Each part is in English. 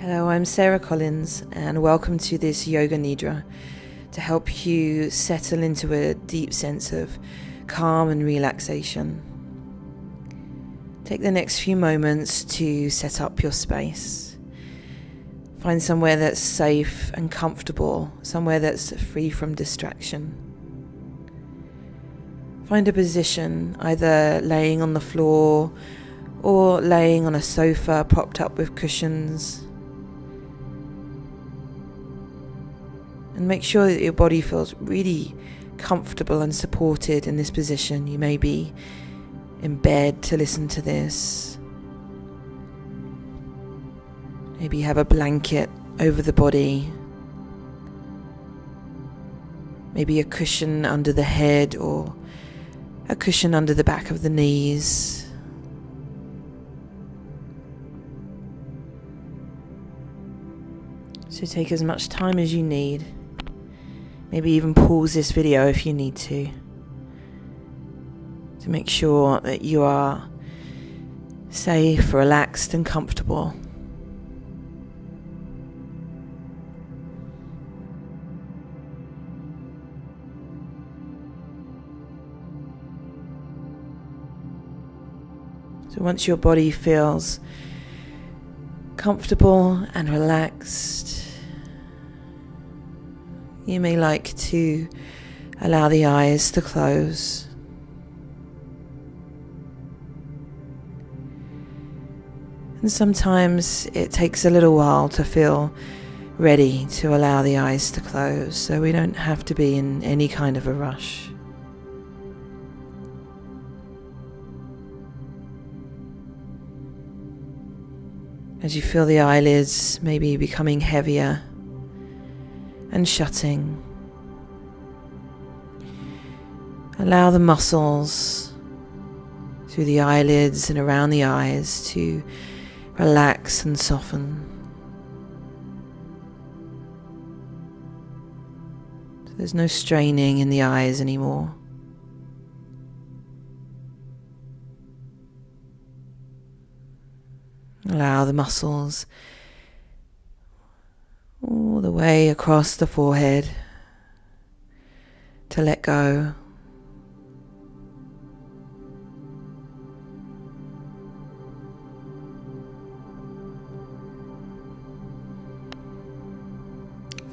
Hello, I'm Sarah Collins, and welcome to this Yoga Nidra to help you settle into a deep sense of calm and relaxation. Take the next few moments to set up your space. Find somewhere that's safe and comfortable, somewhere that's free from distraction. Find a position, either laying on the floor or laying on a sofa propped up with cushions. And make sure that your body feels really comfortable and supported in this position. You may be in bed to listen to this. Maybe have a blanket over the body. Maybe a cushion under the head or a cushion under the back of the knees. So take as much time as you need. Maybe even pause this video if you need to. To make sure that you are safe, relaxed, and comfortable. So once your body feels comfortable and relaxed, you may like to allow the eyes to close. And sometimes it takes a little while to feel ready to allow the eyes to close, so we don't have to be in any kind of a rush. As you feel the eyelids maybe becoming heavier and shutting. Allow the muscles through the eyelids and around the eyes to relax and soften. So there's no straining in the eyes anymore. Allow the muscles all the way across the forehead to let go.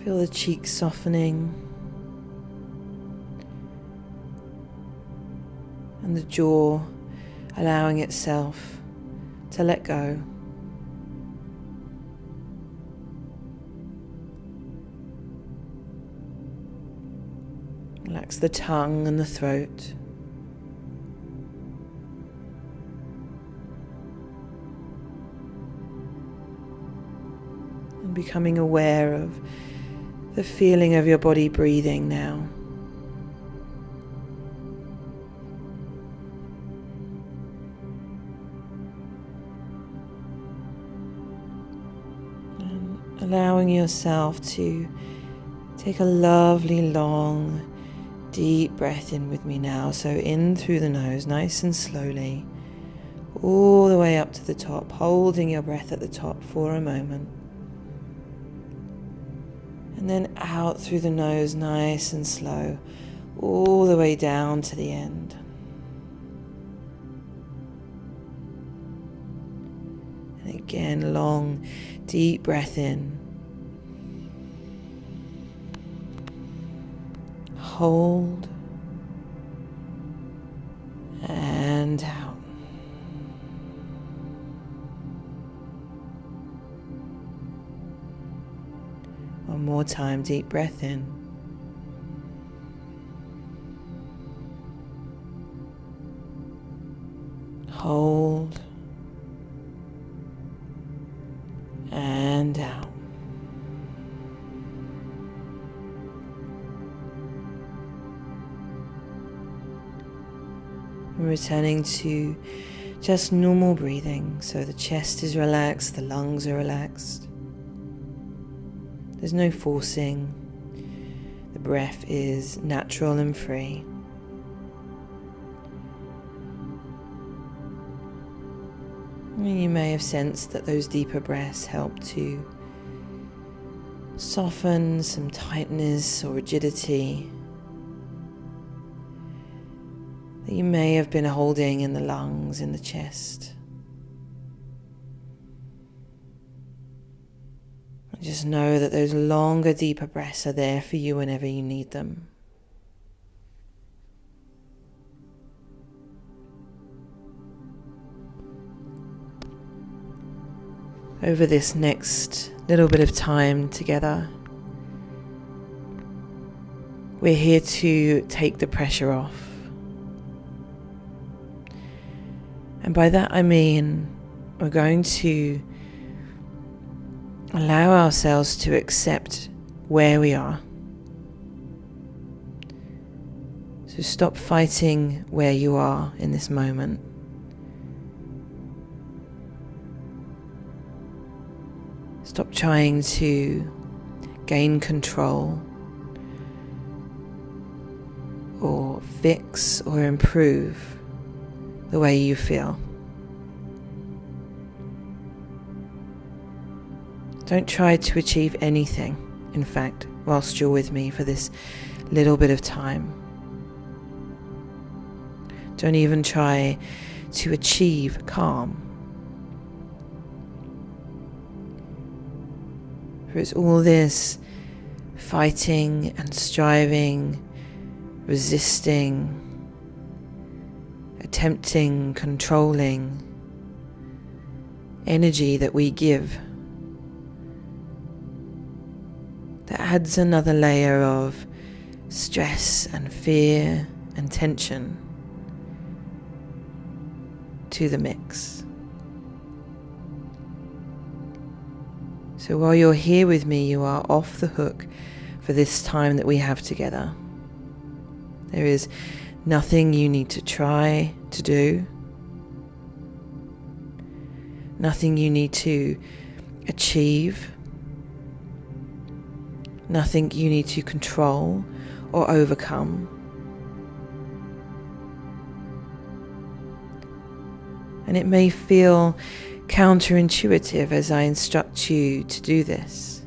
Feel the cheeks softening and the jaw allowing itself to let go. Relax the tongue and the throat. And becoming aware of the feeling of your body breathing now. Allowing yourself to take a lovely long deep breath in with me now. So in through the nose, nice and slowly, all the way up to the top, holding your breath at the top for a moment. And then out through the nose, nice and slow, all the way down to the end. And again, long, deep breath in. Hold and out. One more time, deep breath in. Hold and out. Returning to just normal breathing. So the chest is relaxed, the lungs are relaxed. There's no forcing. The breath is natural and free. And you may have sensed that those deeper breaths help to soften some tightness or rigidity that you may have been holding in the lungs, in the chest. Just know that those longer, deeper breaths are there for you whenever you need them. Over this next little bit of time together, we're here to take the pressure off. And by that I mean we're going to allow ourselves to accept where we are. So stop fighting where you are in this moment. Stop trying to gain control or fix or improve the way you feel. Don't try to achieve anything, in fact, whilst you're with me for this little bit of time. Don't even try to achieve calm. For it's all this fighting and striving, resisting, attempting, controlling energy that we give that adds another layer of stress and fear and tension to the mix. So while you're here with me, you are off the hook for this time that we have together. There is nothing you need to try to do, nothing you need to achieve nothing you need to control or overcome. And it may feel counterintuitive as I instruct you to do this.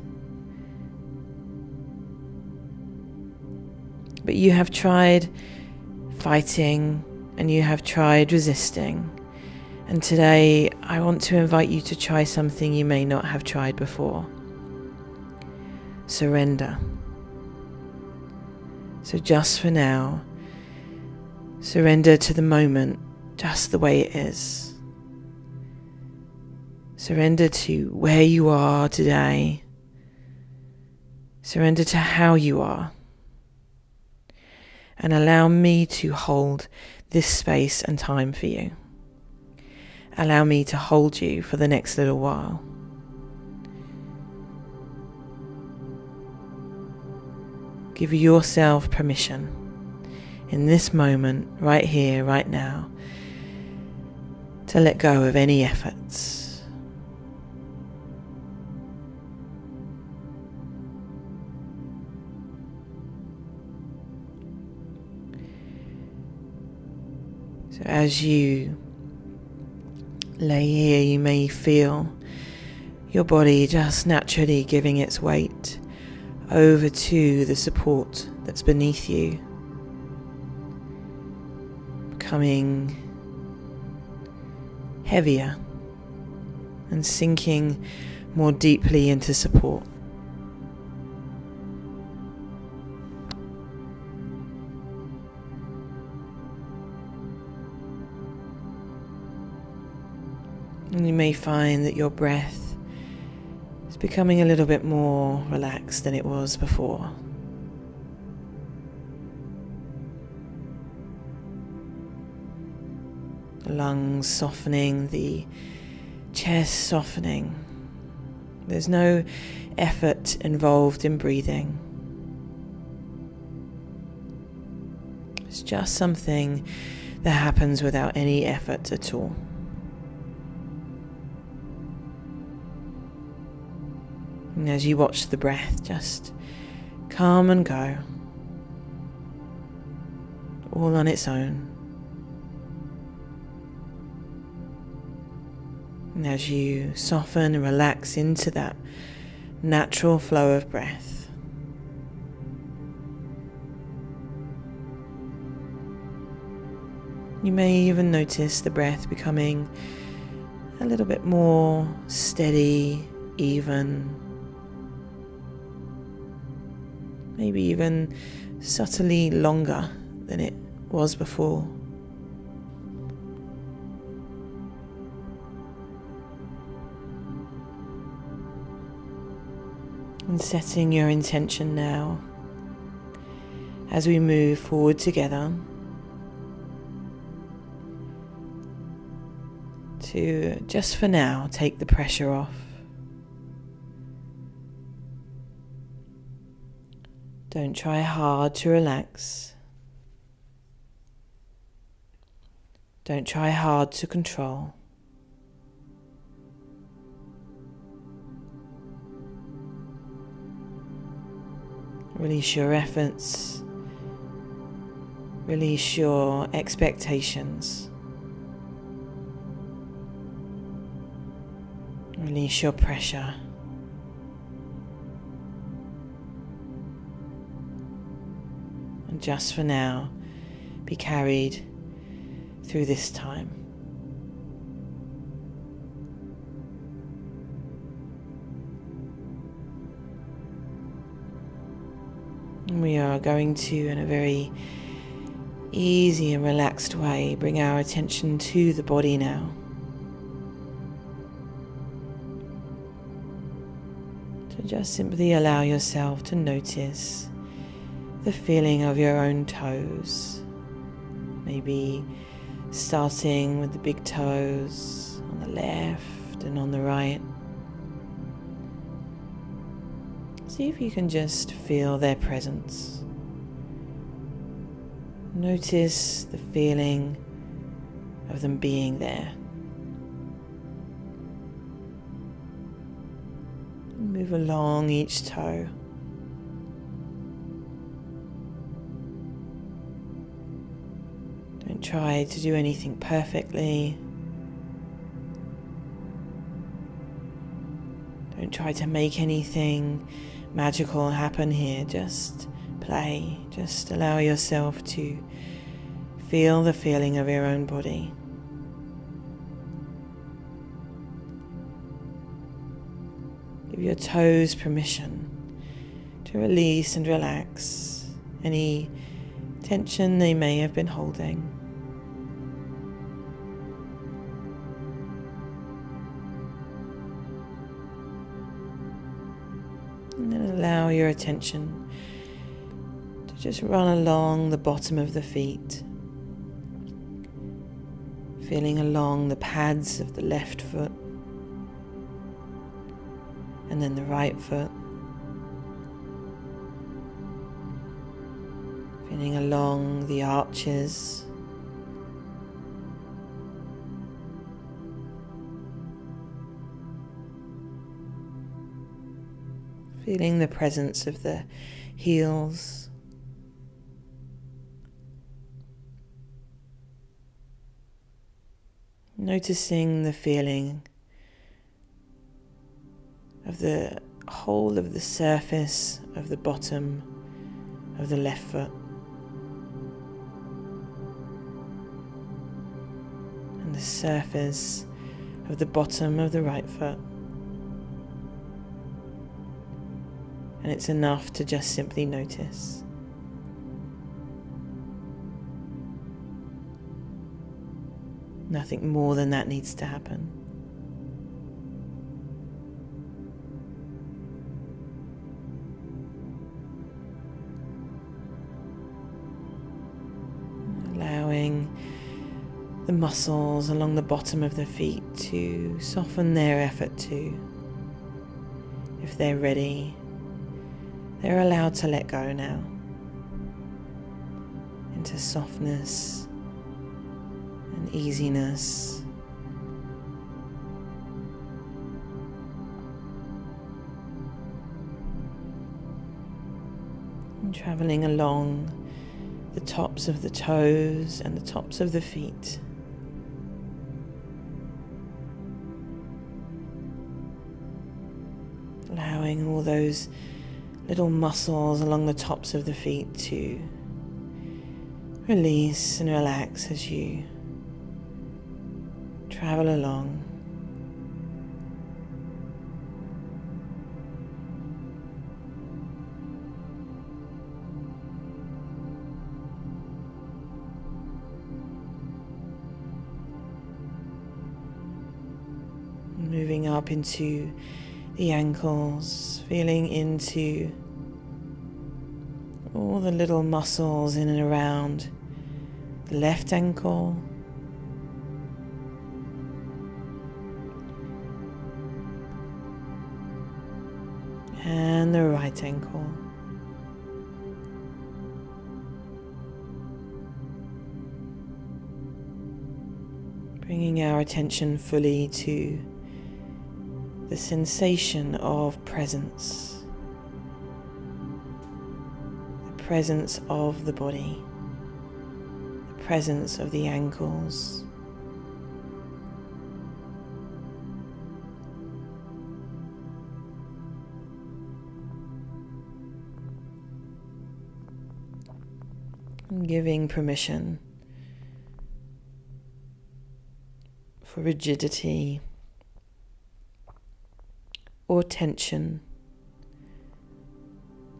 But you have tried fighting and you have tried resisting. And today I want to invite you to try something you may not have tried before surrender. So, just for now, surrender to the moment just the way it is. Surrender to where you are today. Surrender to how you are. And allow me to hold this space and time for you. Allow me to hold you for the next little while. Give yourself permission in this moment, right here, right now, to let go of any efforts. So, as you lay here, you may feel your body just naturally giving its weight over to the support that's beneath you, becoming heavier and sinking more deeply into support. And you may find that your breath is becoming a little bit more relaxed than it was before. The lungs softening, the chest softening. There's no effort involved in breathing. It's just something that happens without any effort at all. As you watch the breath just come and go, all on its own. And as you soften and relax into that natural flow of breath. You may even notice the breath becoming a little bit more steady, even, maybe even subtly longer than it was before. And setting your intention now as we move forward together to just for now take the pressure off. Don't try hard to relax. Don't try hard to control. Release your efforts. Release your expectations. Release your pressure. Just for now, be carried through this time. We are going to, in a very easy and relaxed way, bring our attention to the body now. So just simply allow yourself to notice the feeling of your own toes. Maybe starting with the big toes on the left and on the right. See if you can just feel their presence. Notice the feeling of them being there. Move along each toe. Try to do anything perfectly. Don't try to make anything magical happen here. Just play. Just allow yourself to feel the feeling of your own body. Give your toes permission to release and relax any tension they may have been holding. And then allow your attention to just run along the bottom of the feet, feeling along the pads of the left foot and then the right foot. Feeling along the arches. Feeling the presence of the heels. Noticing the feeling of the whole of the surface of the bottom of the left foot. And the surface of the bottom of the right foot. And it's enough to just simply notice. Nothing more than that needs to happen. Allowing the muscles along the bottom of the feet to soften their effort too. If they're ready, they're allowed to let go now into softness and easiness. And traveling along the tops of the toes and the tops of the feet. Allowing all those little muscles along the tops of the feet to release and relax as you travel along. Moving up into the ankles, feeling into all the little muscles in and around the left ankle. And the right ankle. Bringing our attention fully to the sensation of presence, the presence of the body, the presence of the ankles. And giving permission for rigidity or tension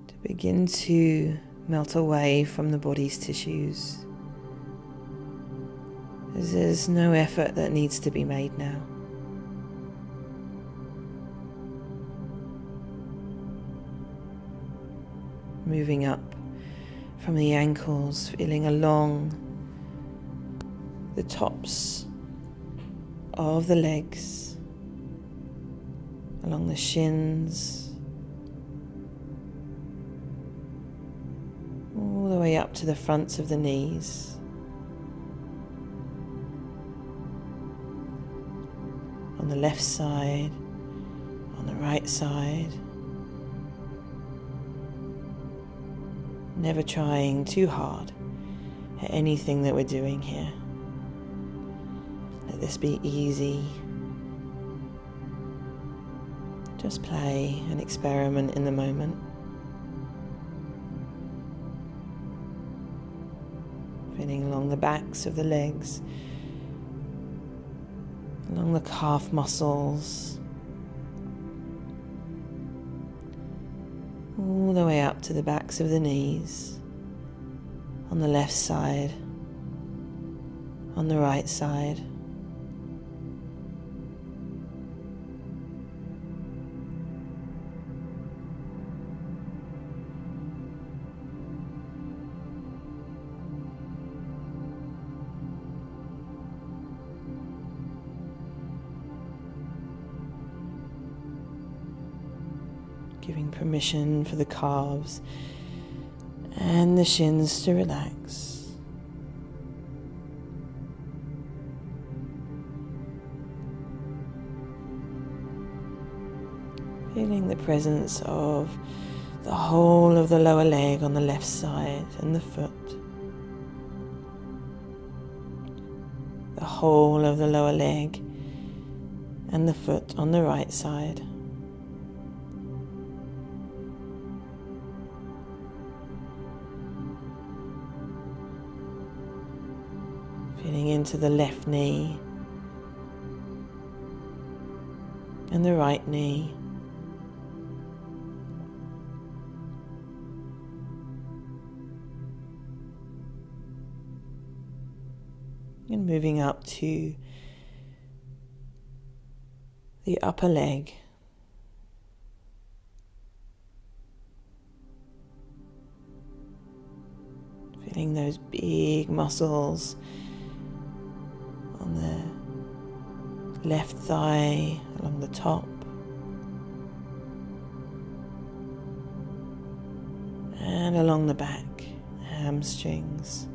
to begin to melt away from the body's tissues. There's no effort that needs to be made now. Moving up from the ankles, feeling along the tops of the legs along the shins, all the way up to the fronts of the knees. On the left side, on the right side. Never trying too hard at anything that we're doing here. Let this be easy just play and experiment in the moment. Feeling along the backs of the legs, along the calf muscles, all the way up to the backs of the knees, on the left side, on the right side. Permission for the calves and the shins to relax. Feeling the presence of the whole of the lower leg on the left side and the foot. The whole of the lower leg and the foot on the right side. Into the left knee and the right knee. And moving up to the upper leg. Feeling those big muscles left thigh, along the top. And along the back, hamstrings.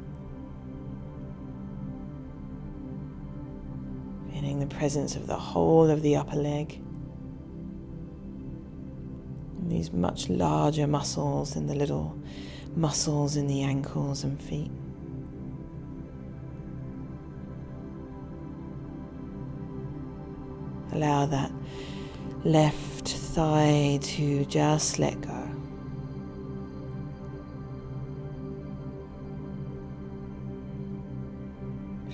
Feeling the presence of the whole of the upper leg. And these much larger muscles than the little muscles in the ankles and feet. Allow that left thigh to just let go.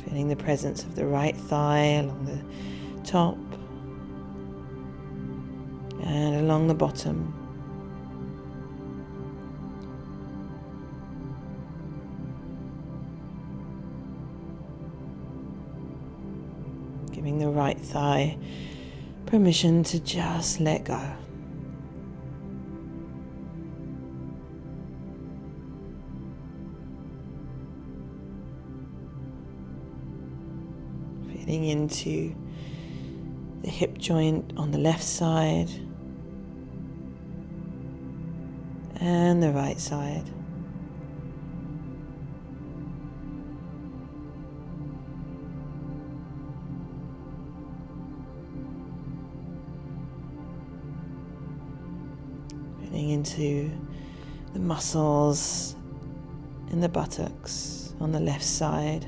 Feeling the presence of the right thigh along the top and along the bottom. Giving the right thigh permission to just let go. Feeling into the hip joint on the left side and the right side. Into the muscles in the buttocks on the left side,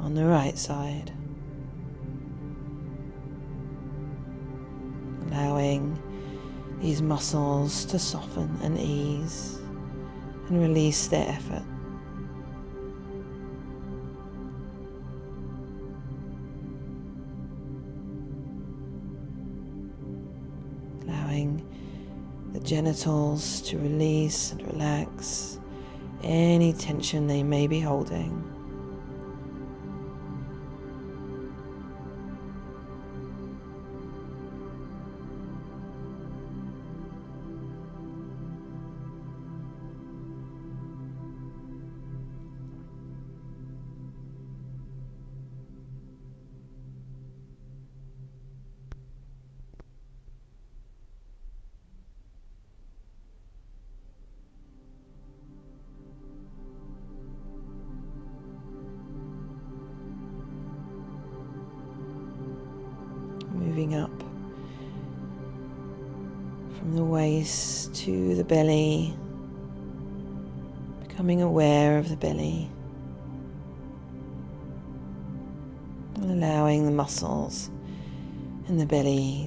on the right side. Allowing these muscles to soften and ease and release their effort. Genitals to release and relax any tension they may be holding.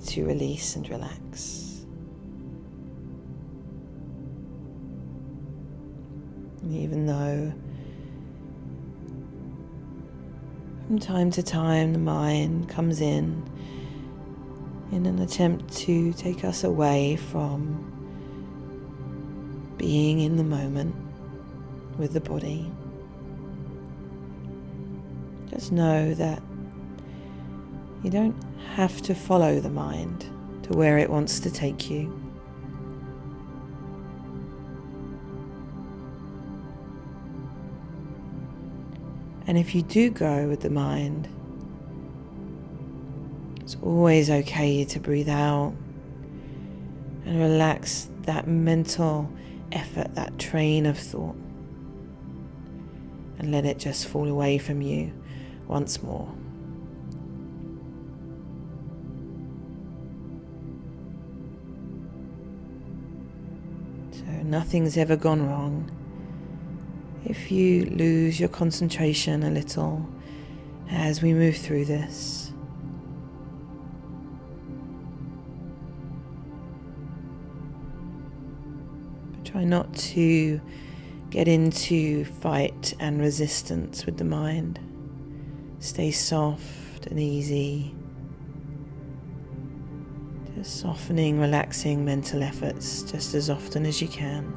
To release and relax. Even though from time to time the mind comes in in an attempt to take us away from being in the moment with the body. Just know that you don't have to follow the mind to where it wants to take you. And if you do go with the mind, it's always okay to breathe out and relax that mental effort, that train of thought, and let it just fall away from you once more. Nothing's ever gone wrong. If you lose your concentration a little as we move through this, Try not to get into fight and resistance with the mind. Stay soft and easy. Softening, relaxing mental efforts just as often as you can.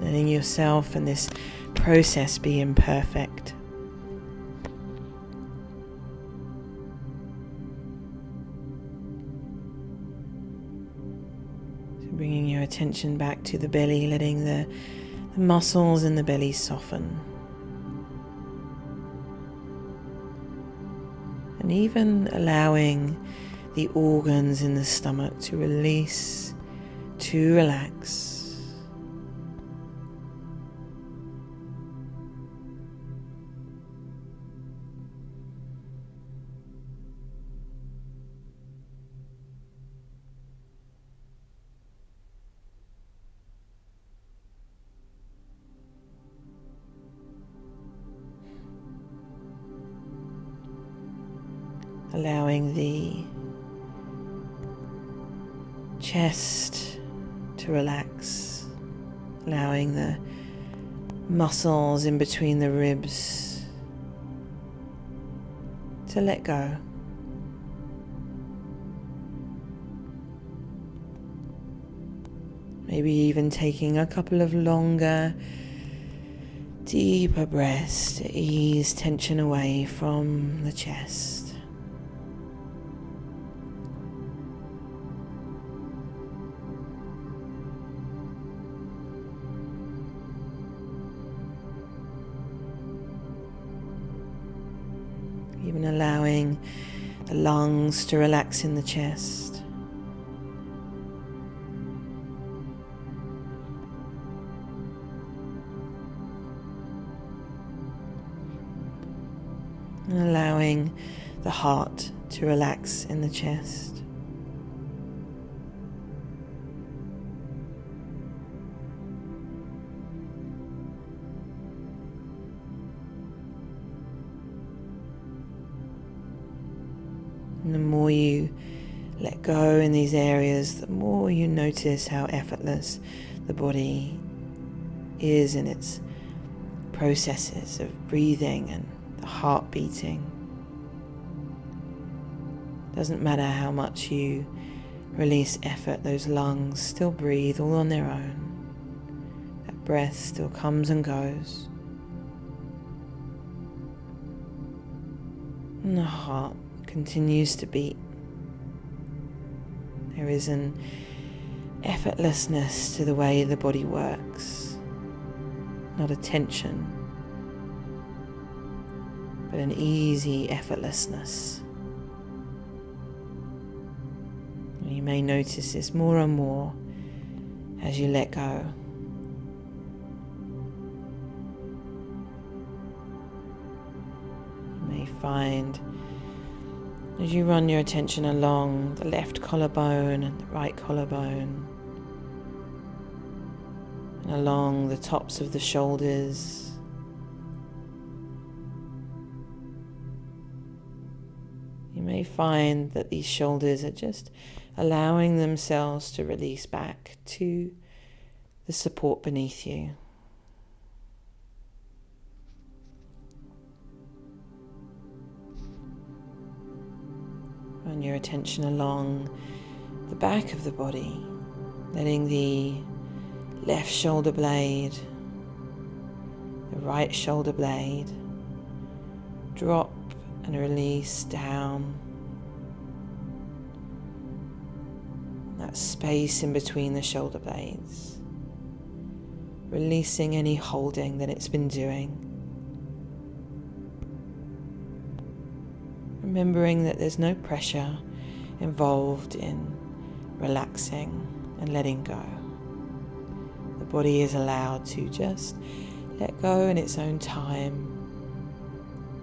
Letting yourself and this process be imperfect. bringing your attention back to the belly, letting the, the muscles in the belly soften. And even allowing the organs in the stomach to release, to relax. Muscles in between the ribs to let go. Maybe even taking a couple of longer, deeper breaths to ease tension away from the chest. Lungs to relax in the chest. And allowing the heart to relax in the chest. Go in these areas, the more you notice how effortless the body is in its processes of breathing and the heart beating. Doesn't matter how much you release effort, those lungs still breathe all on their own. That breath still comes and goes. And the heart continues to beat. There is an effortlessness to the way the body works, not a tension, but an easy effortlessness. You may notice this more and more as you let go. You may find as you run your attention along the left collarbone and the right collarbone, and along the tops of the shoulders. You may find that these shoulders are just allowing themselves to release back to the support beneath you. Run your attention along the back of the body, letting the left shoulder blade, the right shoulder blade drop and release down. That space in between the shoulder blades, releasing any holding that it's been doing. Remembering that there's no pressure involved in relaxing and letting go. The body is allowed to just let go in its own time,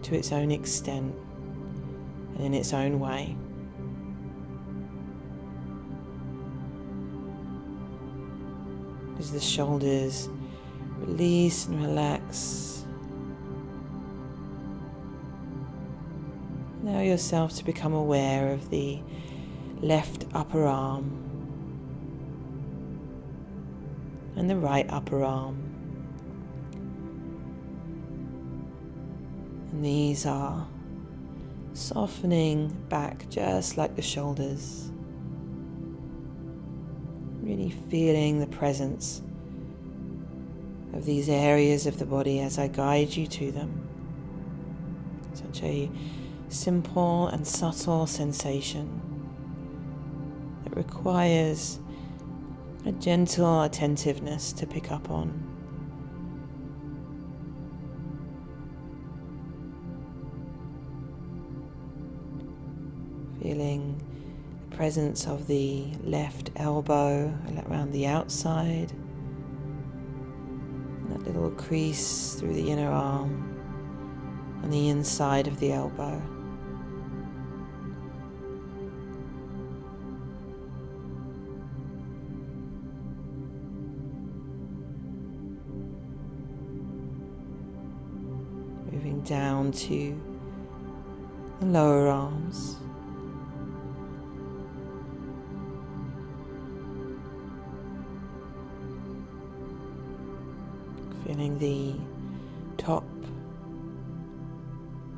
to its own extent, and in its own way. As the shoulders release and relax Allow yourself to become aware of the left upper arm and the right upper arm. And these are softening back just like the shoulders. Really feeling the presence of these areas of the body as I guide you to them. Such a simple and subtle sensation that requires a gentle attentiveness to pick up on. Feeling the presence of the left elbow around the outside, that little crease through the inner arm on the inside of the elbow. down to the lower arms. Feeling the top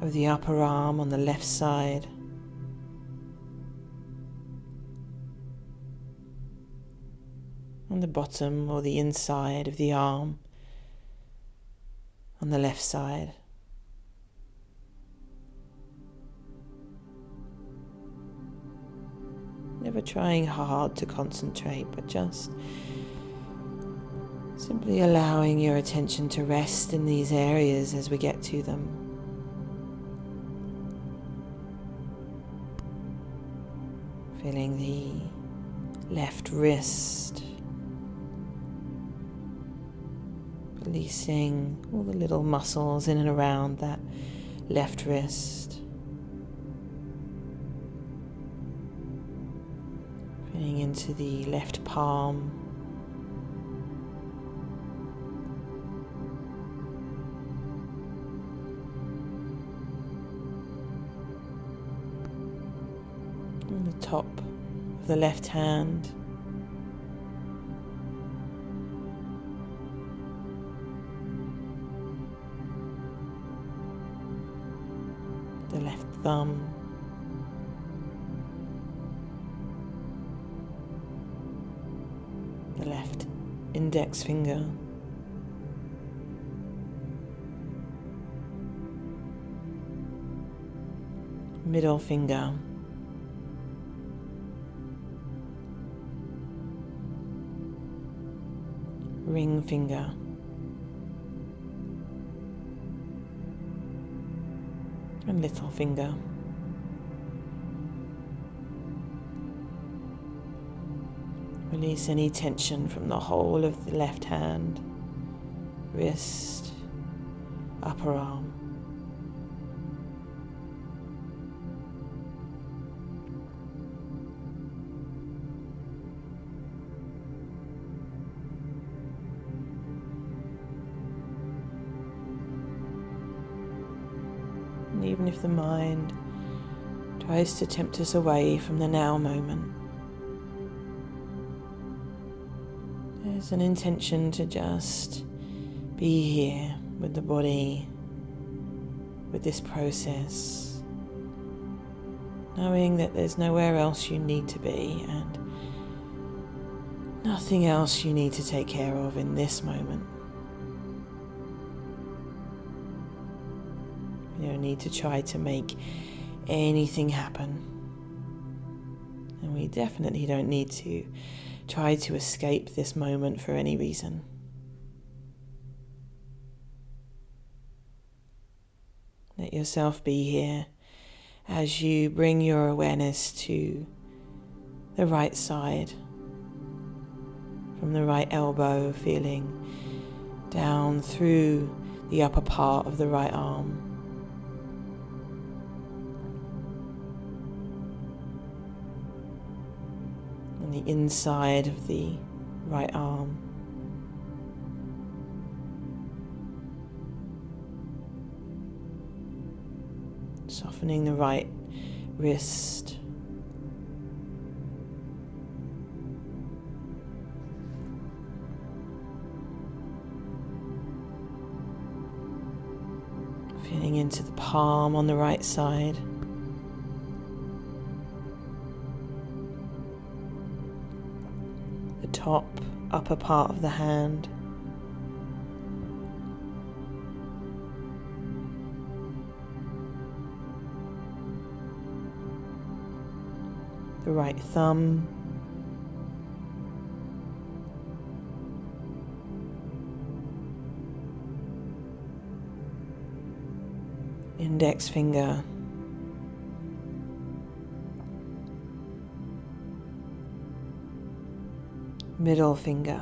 of the upper arm on the left side. On the bottom or the inside of the arm on the left side. Trying hard to concentrate, but just simply allowing your attention to rest in these areas as we get to them. Feeling the left wrist releasing all the little muscles in and around that left wrist. Into the left palm. On the top of the left hand. the left thumb. Index finger. Middle finger. Ring finger. and little finger. Release any tension from the whole of the left hand, wrist, upper arm. And even if the mind tries to tempt us away from the now moment, there's an intention to just be here with the body, with this process, knowing that there's nowhere else you need to be and nothing else you need to take care of in this moment. You don't need to try to make anything happen. And we definitely don't need to try to escape this moment for any reason. Let yourself be here as you bring your awareness to the right side, from the right elbow, feeling down through the upper part of the right arm. The inside of the right arm. Softening the right wrist. Feeling into the palm on the right side. Top upper part of the hand. The right thumb. Index finger. Middle finger.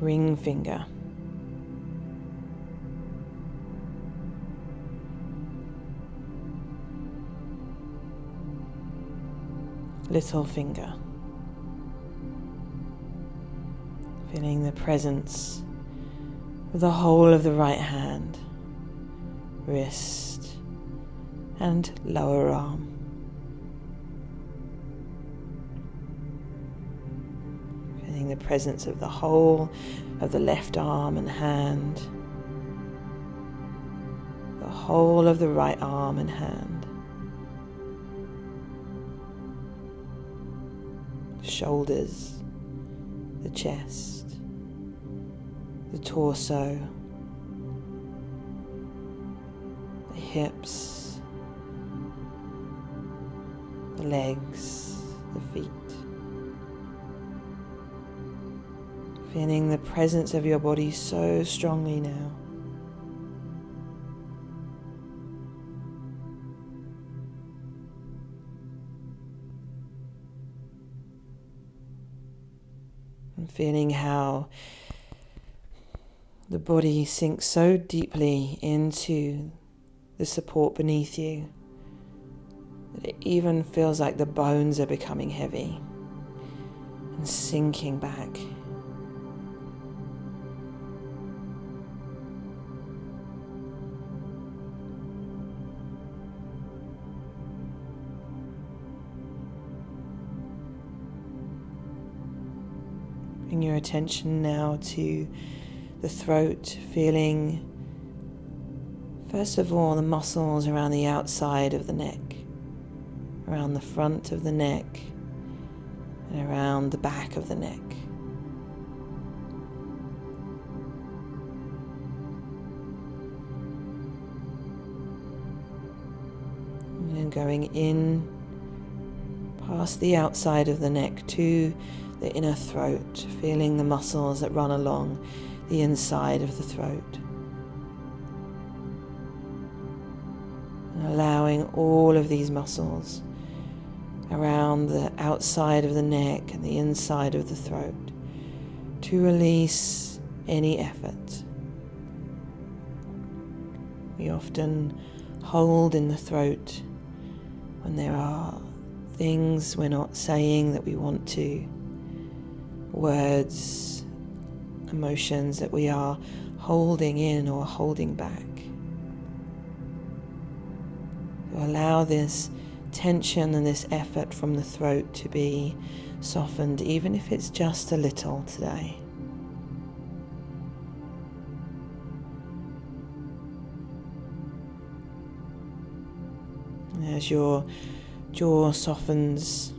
Ring finger. Little finger. Feeling the presence of the whole of the right hand, wrist, and lower arm. feeling the presence of the whole of the left arm and hand, the whole of the right arm and hand, the shoulders, the chest, the torso, the hips, the legs, the feet. Feeling the presence of your body so strongly now. And feeling how the body sinks so deeply into the support beneath you that it even feels like the bones are becoming heavy and sinking back. Bring your attention now to the throat, feeling first of all the muscles around the outside of the neck, around the front of the neck, and around the back of the neck. And then going in past the outside of the neck to the inner throat, feeling the muscles that run along the inside of the throat. And allowing all of these muscles around the outside of the neck and the inside of the throat to release any effort. We often hold in the throat when there are things we're not saying that we want to words, emotions that we are holding in or holding back. Allow this tension and this effort from the throat to be softened, even if it's just a little today. As your jaw softens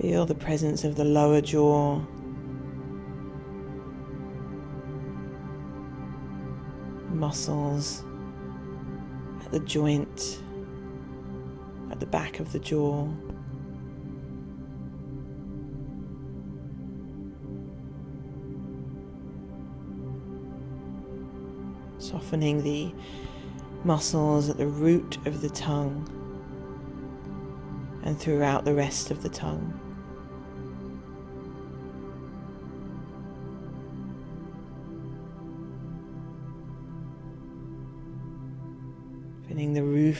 Feel the presence of the lower jaw. Muscles at the joint, at the back of the jaw. Softening the muscles at the root of the tongue and throughout the rest of the tongue.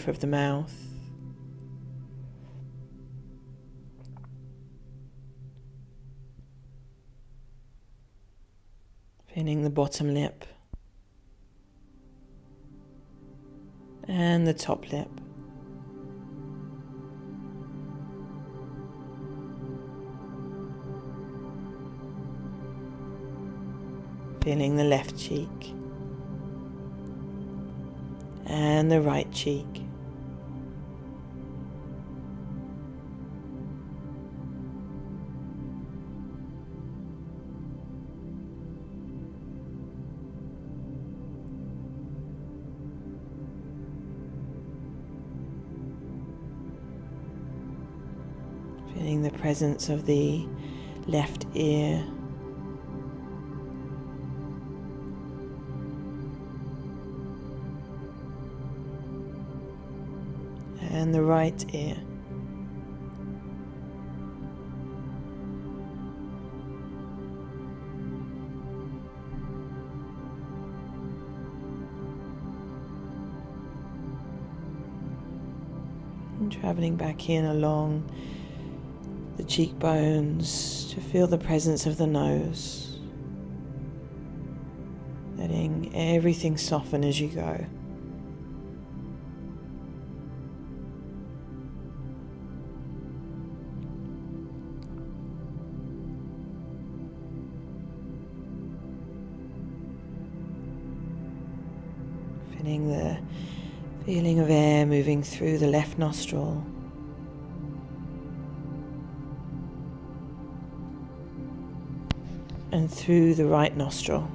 Of the mouth. Feeling the bottom lip and the top lip. Feeling the left cheek and the right cheek. Presence of the left ear. and the right ear. Traveling back in along the cheekbones, to feel the presence of the nose, letting everything soften as you go. Feeling the feeling of air moving through the left nostril. And through the right nostril.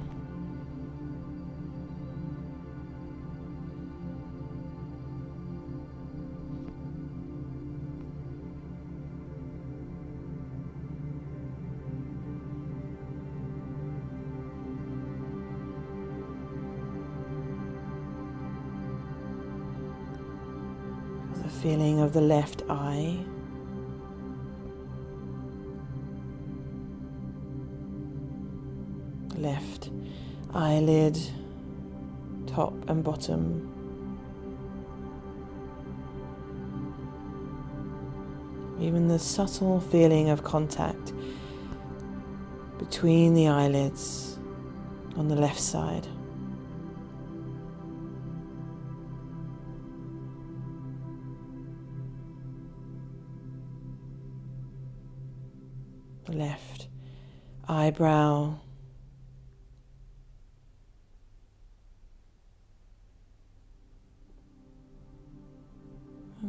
The feeling of the left eye. And bottom. Even the subtle feeling of contact between the eyelids on the left side. The left eyebrow.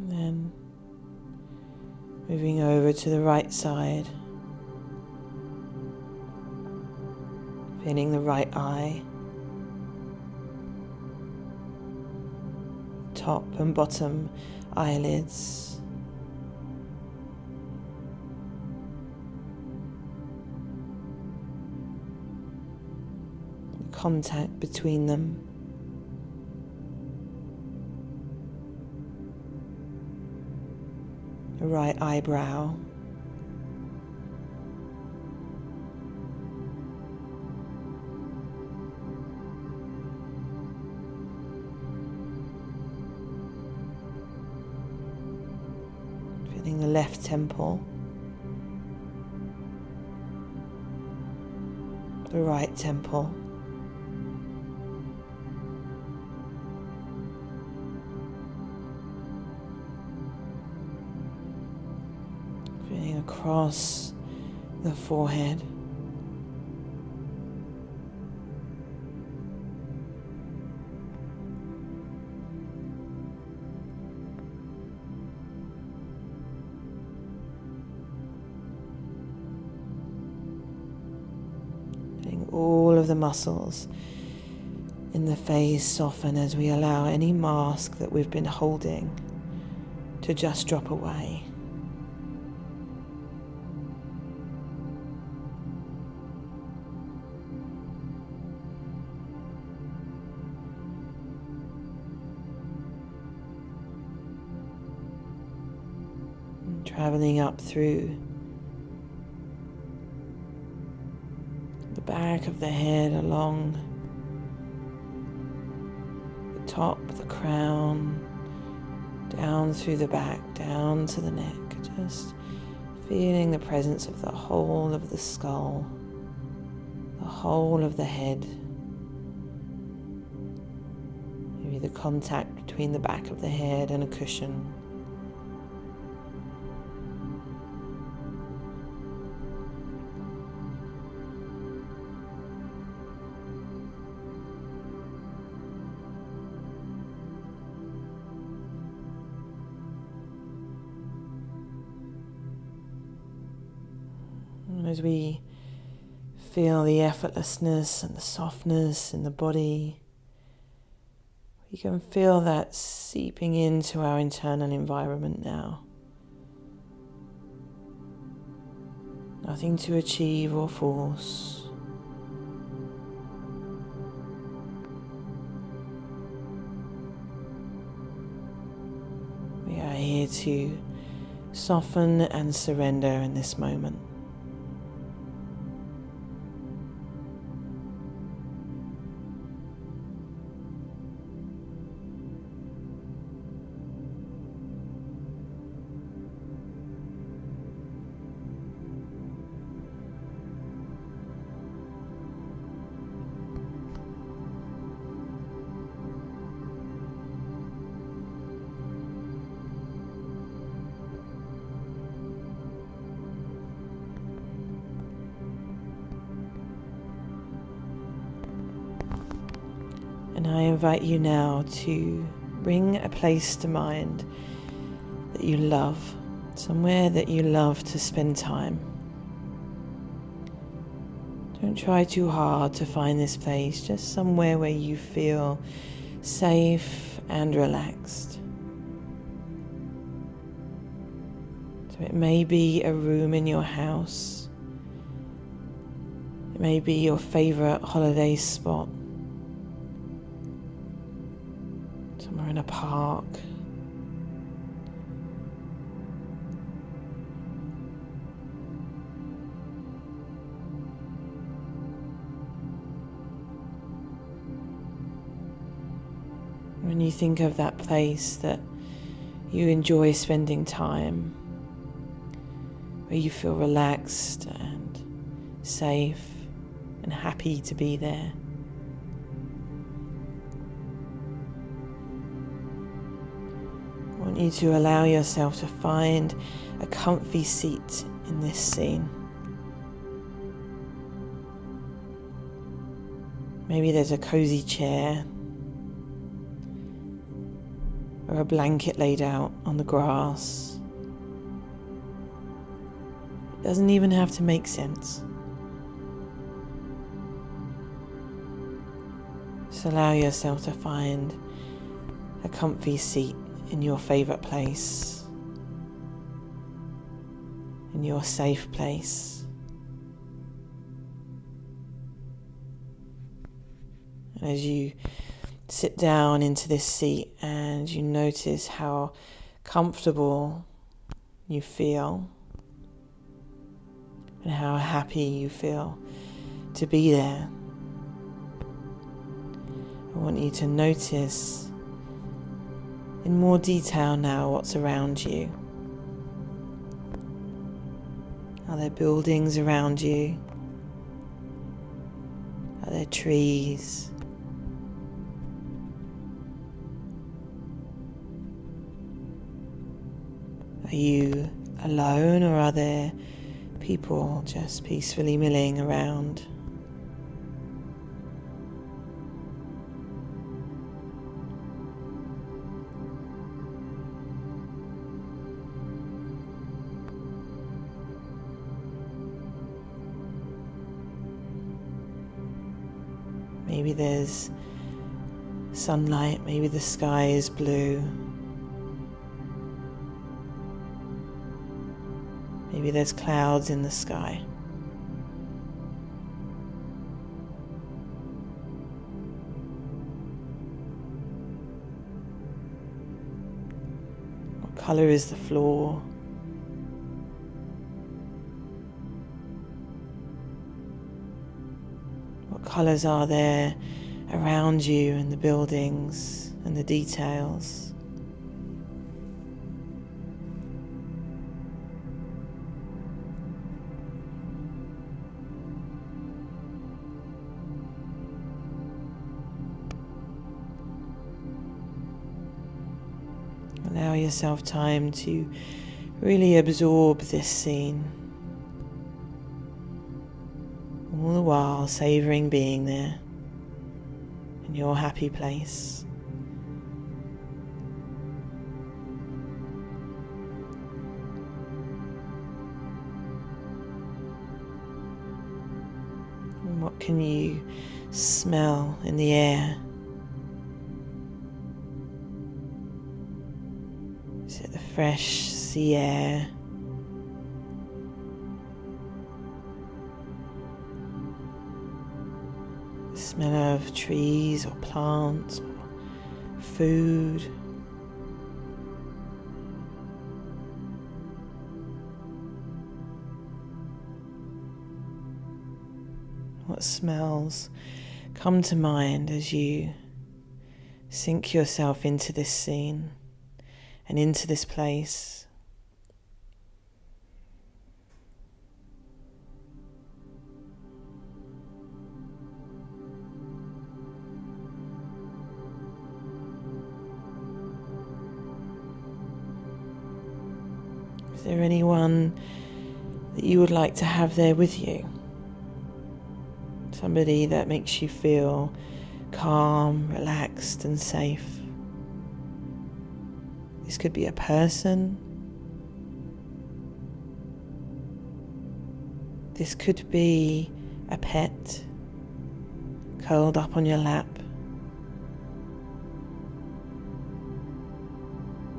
Then moving over to the right side, feeling the right eye, top and bottom eyelids. contact between them. Right eyebrow. Feeling the left temple. The right temple. Across the forehead. Letting all of the muscles in the face soften as we allow any mask that we've been holding to just drop away. Traveling up through the back of the head along the top, the crown, down through the back, down to the neck, just feeling the presence of the whole of the skull, the whole of the head. Maybe the contact between the back of the head and a cushion. Feel the effortlessness and the softness in the body, we can feel that seeping into our internal environment now. Nothing to achieve or force. We are here to soften and surrender in this moment. And I invite you now to bring a place to mind that you love, somewhere that you love to spend time. Don't try too hard to find this place, just somewhere where you feel safe and relaxed. So it may be a room in your house, it may be your favorite holiday spot, in a park. When you think of that place that you enjoy spending time, where you feel relaxed and safe and happy to be there. You to allow yourself to find a comfy seat in this scene. Maybe there's a cozy chair or a blanket laid out on the grass. It doesn't even have to make sense. Just allow yourself to find a comfy seat in your favourite place, in your safe place. And as you sit down into this seat and you notice how comfortable you feel and how happy you feel to be there. I want you to notice in more detail now what's around you. Are there buildings around you? Are there trees? Are you alone or are there people just peacefully milling around? Maybe there's sunlight, maybe the sky is blue. Maybe there's clouds in the sky. What color is the floor? What colors are there around you and the buildings and the details? Allow yourself time to really absorb this scene. While savoring being there in your happy place. And what can you smell in the air? Is it the fresh sea air? Smell of trees or plants or food? What smells come to mind as you sink yourself into this scene? and into this place. There anyone that you would like to have there with you? Somebody that makes you feel calm, relaxed, and safe. This could be a person. This could be a pet curled up on your lap.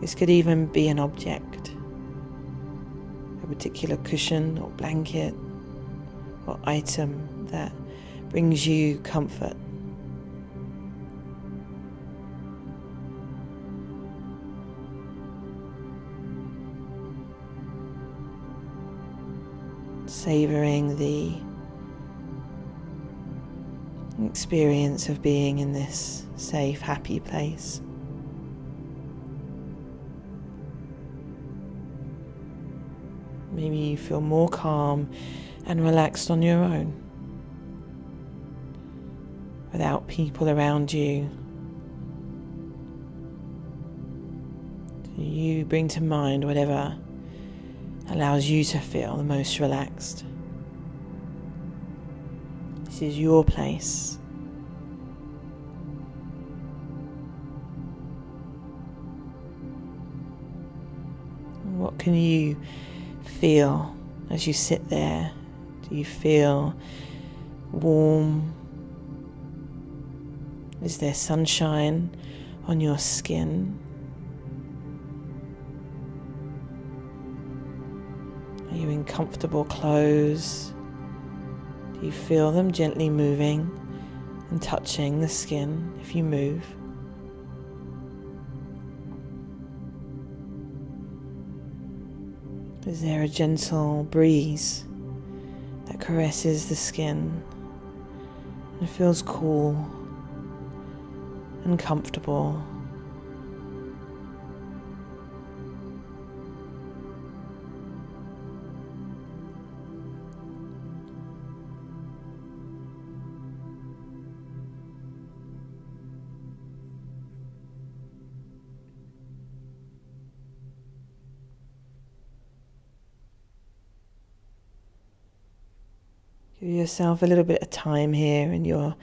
This could even be an object, particular cushion or blanket or item that brings you comfort. Savoring the experience of being in this safe, happy place. Maybe you feel more calm and relaxed on your own without people around you. You bring to mind whatever allows you to feel the most relaxed. This is your place. What can you feel as you sit there? Do you feel warm? Is there sunshine on your skin? Are you in comfortable clothes? Do you feel them gently moving and touching the skin if you move? Is there a gentle breeze that caresses the skin and feels cool and comfortable? Yourself a little bit of time here in your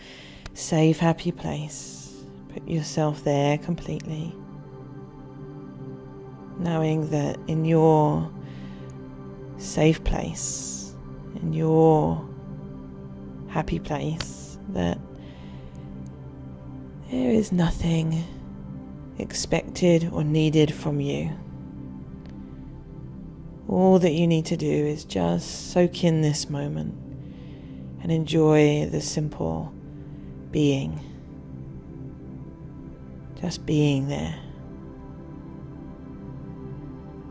safe, happy place. Put yourself there completely. Knowing that in your safe place, in your happy place, that there is nothing expected or needed from you. All that you need to do is just soak in this moment and enjoy the simple being. Just being there.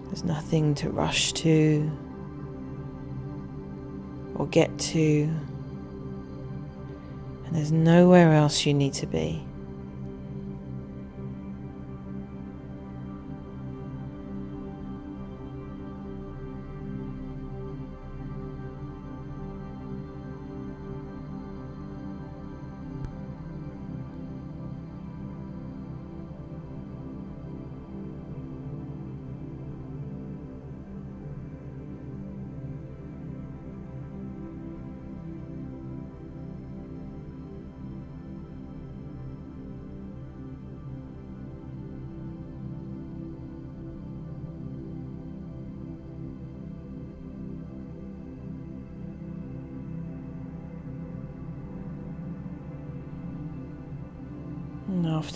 There's nothing to rush to or get to, and there's nowhere else you need to be.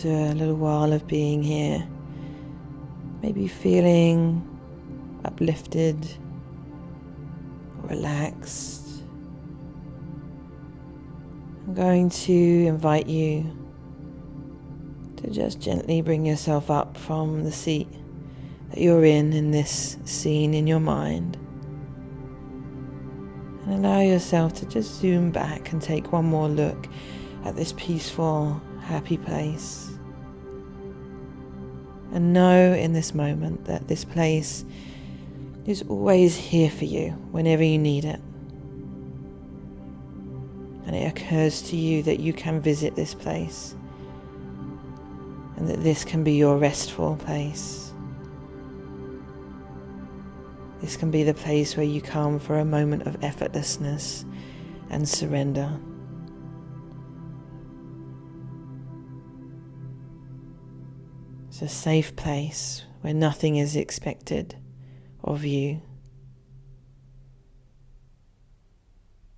After a little while of being here, maybe feeling uplifted, relaxed, I'm going to invite you to just gently bring yourself up from the seat that you're in in this scene in your mind. And allow yourself to just zoom back and take one more look at this peaceful happy place. And know in this moment that this place is always here for you whenever you need it. And it occurs to you that you can visit this place and that this can be your restful place. This can be the place where you come for a moment of effortlessness and surrender. It's a safe place where nothing is expected of you.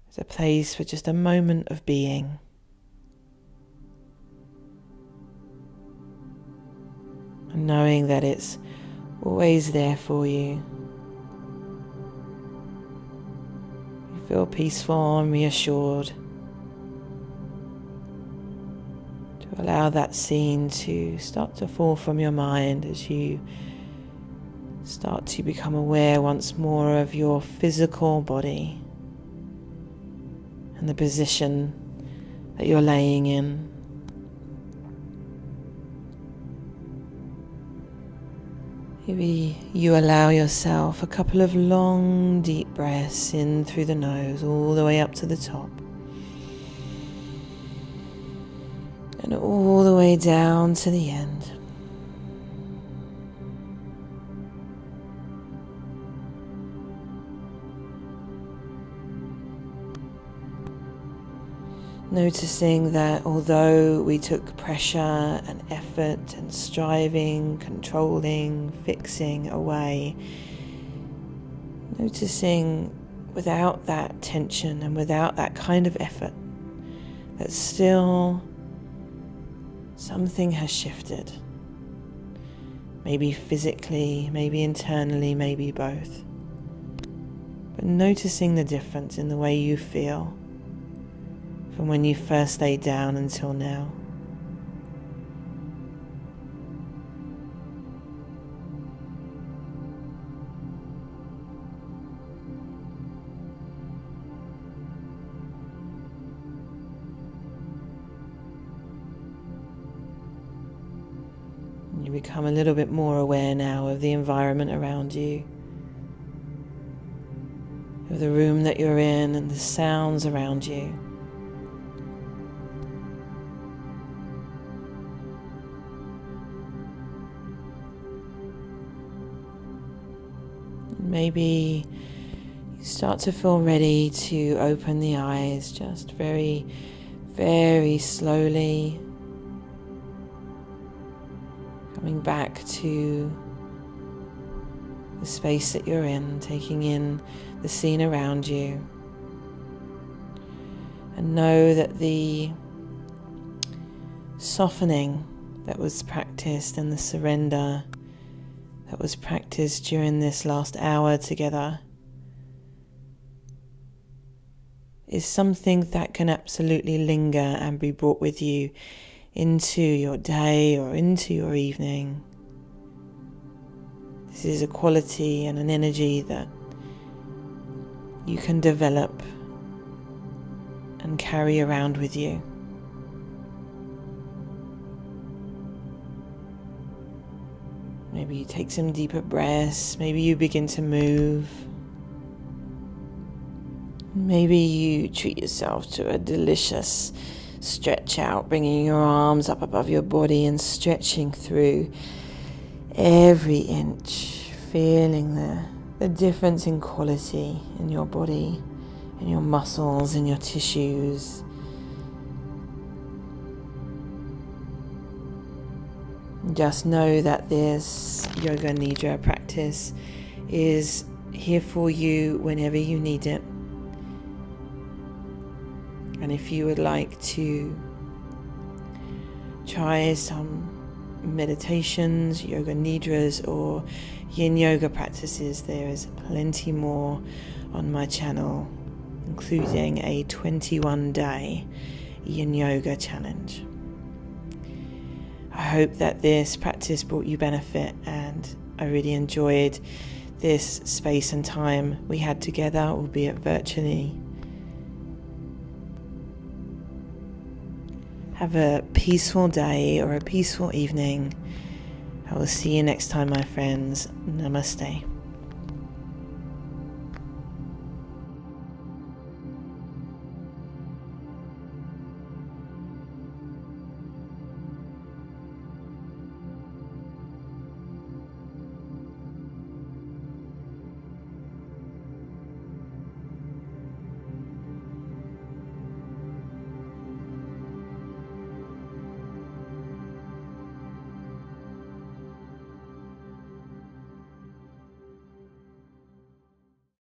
It's a place for just a moment of being. And knowing that it's always there for you. You feel peaceful and reassured. Allow that scene to start to fall from your mind as you start to become aware once more of your physical body and the position that you're laying in. Maybe you allow yourself a couple of long, deep breaths in through the nose, all the way up to the top. And all the way down to the end. Noticing that although we took pressure and effort and striving, controlling, fixing away, noticing without that tension and without that kind of effort, that still something has shifted. Maybe physically, maybe internally, maybe both. But noticing the difference in the way you feel from when you first lay down until now. Become a little bit more aware now of the environment around you, of the room that you're in, and the sounds around you. Maybe you start to feel ready to open the eyes just very, very slowly. Coming back to the space that you're in, taking in the scene around you. And know that the softening that was practiced and the surrender that was practiced during this last hour together is something that can absolutely linger and be brought with you into your day or into your evening. This is a quality and an energy that you can develop and carry around with you. Maybe you take some deeper breaths. Maybe you begin to move. Maybe you treat yourself to a delicious stretch out, bringing your arms up above your body and stretching through every inch, feeling the, the difference in quality in your body, in your muscles, in your tissues. Just know that this Yoga Nidra practice is here for you whenever you need it. And if you would like to try some meditations, yoga nidras, or yin yoga practices, there is plenty more on my channel, including a 21 day yin yoga challenge. I hope that this practice brought you benefit and I really enjoyed this space and time we had together, albeit virtually. Have a peaceful day or a peaceful evening. I will see you next time, my friends. Namaste.